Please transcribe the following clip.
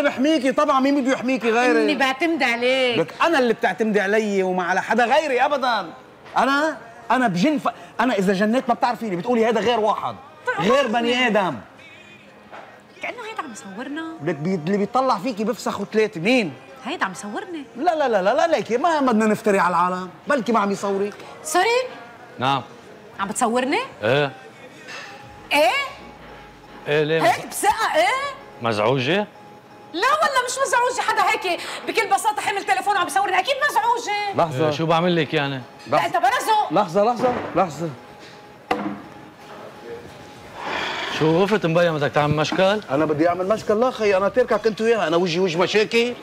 اللي بحميكي طبعا مين بده يحميكي غيري؟ إني بعتمد عليك. لك أنا اللي بتعتمدي علي وما على حدا غيري ابدا. أنا؟ أنا بجن ف... أنا إذا جنيت ما بتعرفيني. بتقولي هذا غير واحد. غير بني آدم. كأنه هيدا عم يصورنا. لك بي... اللي بيطلع فيكي بيفسخوا ثلاثة مين؟ هيدا عم يصورني. لا لا لا لا لا ليكي. ما بدنا نفتري على العالم. بلكي ما عم يصورك sorry؟ نعم. عم بتصورني؟ إيه. إيه؟ إيه ليه؟ هيك بثقه إيه؟ مزعوجة؟ لا والله مش مزعوجه حدا هيك بكل بساطة حمل تليفون وعم يصورني أكيد مزعوجه لحظة. إيه شو بعمل لك يعني؟ لا أنت برزق لحظة لحظة لحظة. شو وقفت مبين بدك تعمل مشكل؟ أنا بدي أعمل مشكل لا خي أنا تركك أنت وياها أنا وجهي وجه مشاكل